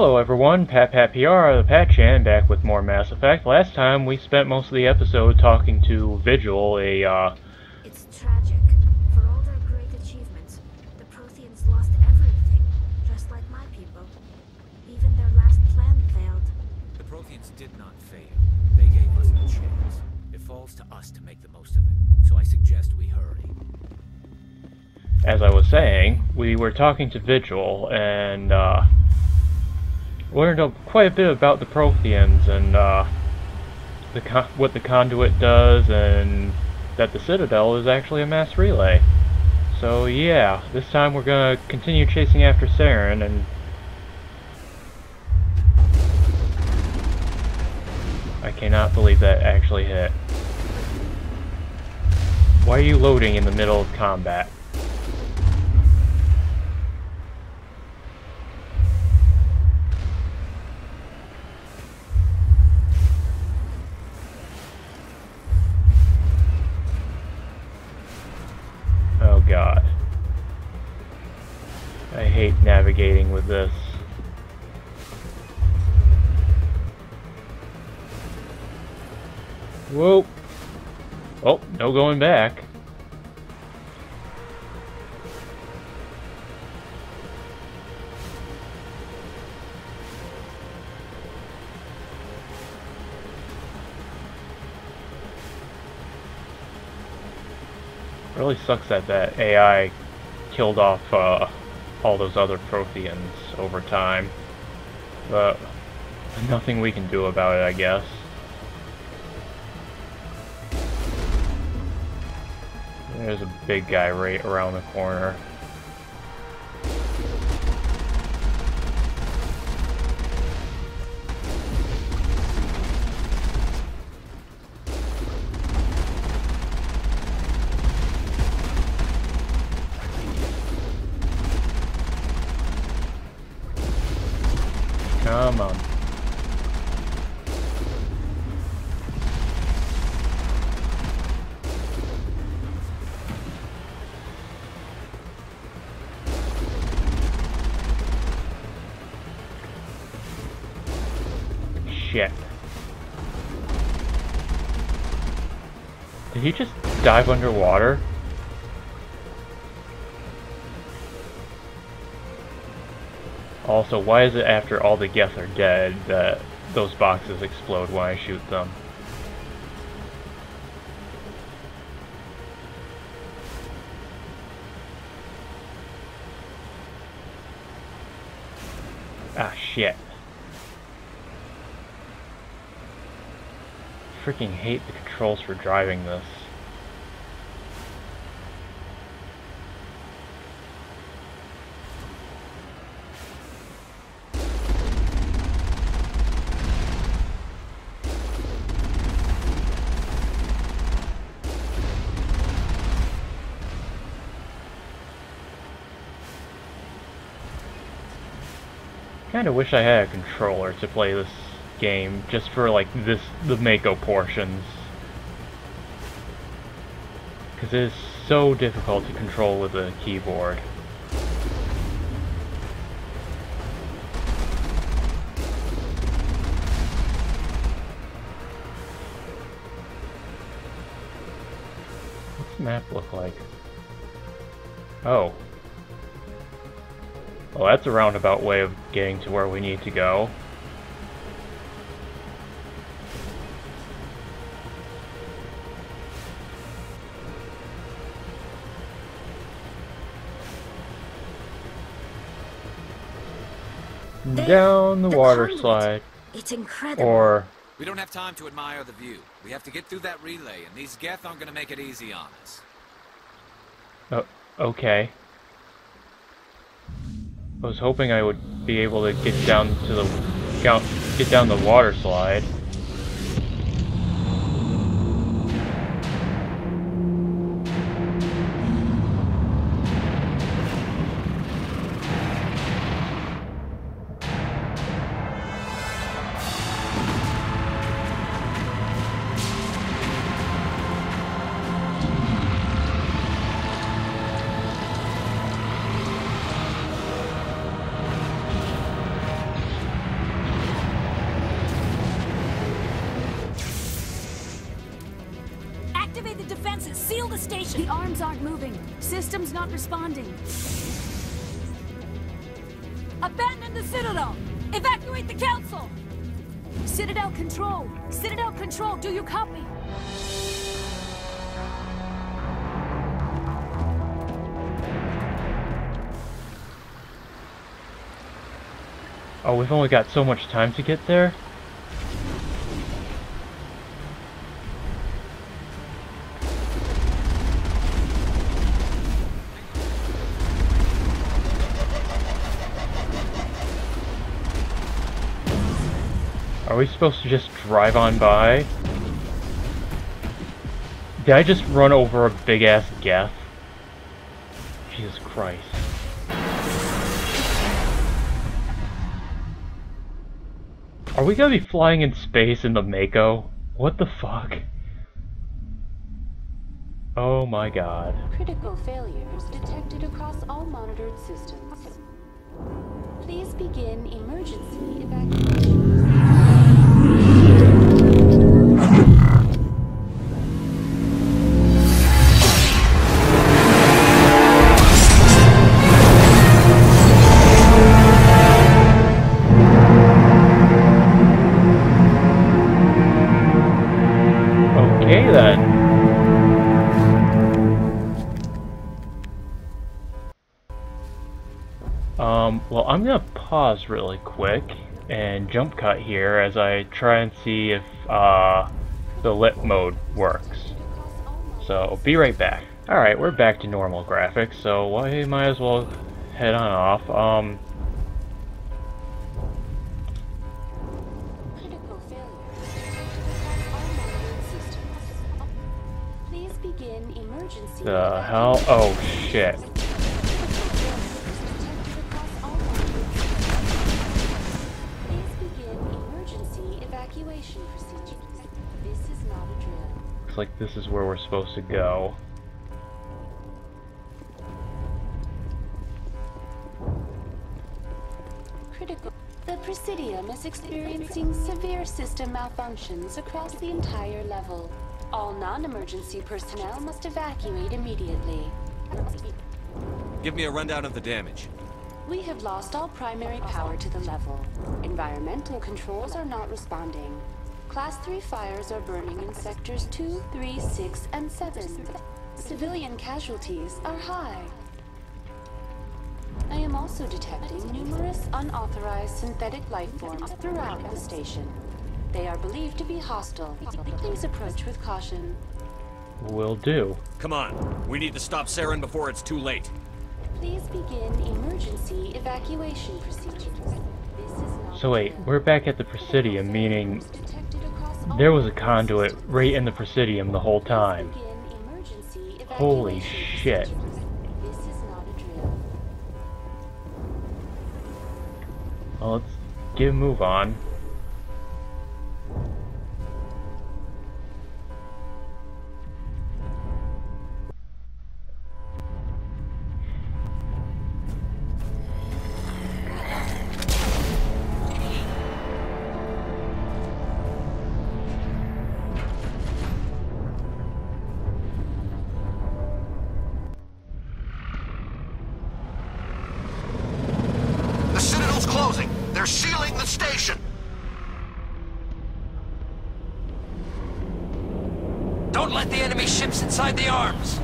Hello everyone, Pat Pat PR, the Pat Chan, back with more Mass Effect. Last time we spent most of the episode talking to Vigil, a, uh... It's tragic. For all their great achievements, the Protheans lost everything, just like my people. Even their last plan failed. The Protheans did not fail. They gave us a chance. It falls to us to make the most of it. So I suggest we hurry. As I was saying, we were talking to Vigil, and, uh... Learned a, quite a bit about the Protheans, and, uh... The what the Conduit does, and that the Citadel is actually a mass relay. So yeah, this time we're gonna continue chasing after Saren, and I cannot believe that actually hit. Why are you loading in the middle of combat? Navigating with this. Whoa! Oh, no going back. Really sucks that that AI killed off uh, all those other Protheans over time. But nothing we can do about it, I guess. There's a big guy right around the corner. Come on. Shit. Did he just dive underwater? Also, why is it after all the Geth are dead that those boxes explode when I shoot them? Ah, shit. Freaking hate the controls for driving this. Kinda wish I had a controller to play this game, just for like this, the Mako portions. Because it is so difficult to control with a keyboard. What's the map look like? Oh. Well, that's a roundabout way of getting to where we need to go. There, Down the, the water conduit. slide. It's incredible. Or, We don't have time to admire the view. We have to get through that relay, and these Geth aren't gonna make it easy on us. oh, okay. I was hoping I would be able to get down to the, get down the water slide. Defenses. Seal the station. The arms aren't moving. Systems not responding. Abandon the Citadel. Evacuate the Council. Citadel Control! Citadel Control, do you copy? Oh, we've only got so much time to get there? We supposed to just drive on by? Did I just run over a big ass Geth? Jesus Christ. Are we gonna be flying in space in the Mako? What the fuck? Oh my god. Critical failures detected across all monitored systems. Please begin emergency evacuation. Um, well, I'm gonna pause really quick and jump cut here as I try and see if uh, the lit mode works. So, be right back. Alright, we're back to normal graphics, so we might as well head on off. Um, Critical failures detected across all monitored systems. Please begin emergency the hell? Oh, shit. Like this is where we're supposed to go. Critical. The Presidium is experiencing severe system malfunctions across the entire level. All non-emergency personnel must evacuate immediately. Give me a rundown of the damage. We have lost all primary power to the level. Environmental controls are not responding. Class 3 fires are burning in sectors 2, 3, 6, and 7. Civilian casualties are high. I am also detecting numerous unauthorized synthetic life forms throughout the station. They are believed to be hostile. Please approach with caution. Will do. Come on, we need to stop Saren before it's too late. Please begin emergency evacuation procedures. This is not So wait, we're back at the Presidium, meaning detected across all there was a conduit right in the Presidium the whole time. Holy shit. Well, let's get a move on. Don't let the enemy ships inside the arms!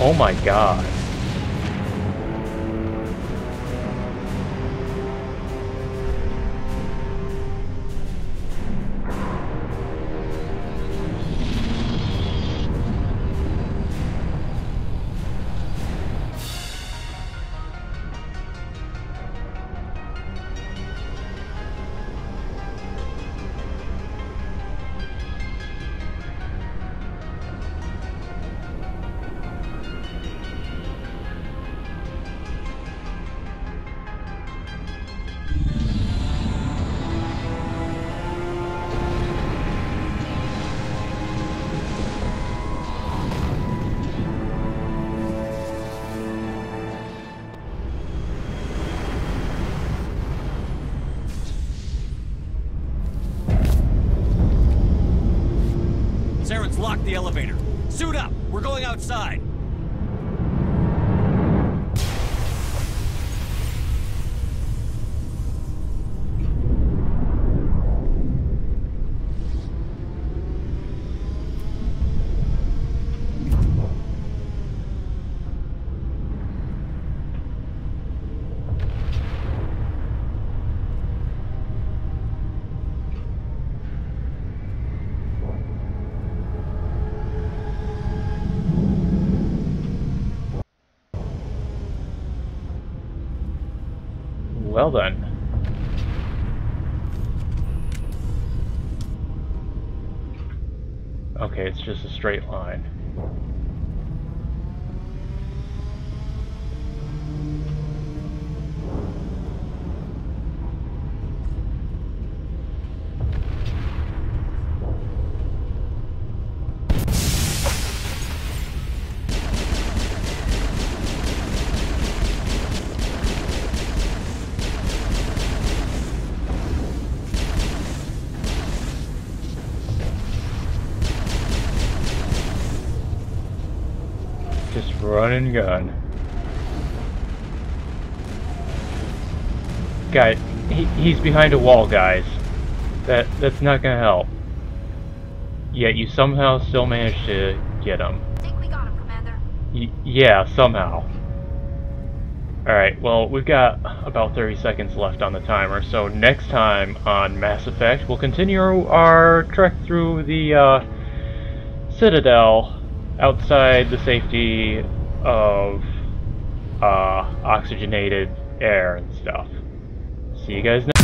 Oh my god. Elevator. Suit up. We're going outside. Well then. Okay, it's just a straight line. Run and gun. Guy, he, he's behind a wall, guys. That that's not gonna help. Yet you somehow still managed to get him. Think we got him, Commander. Y yeah, somehow. Alright, well, we've got about 30 seconds left on the timer, so next time on Mass Effect, we'll continue our trek through the uh, Citadel outside the safety of uh, oxygenated air and stuff. See you guys next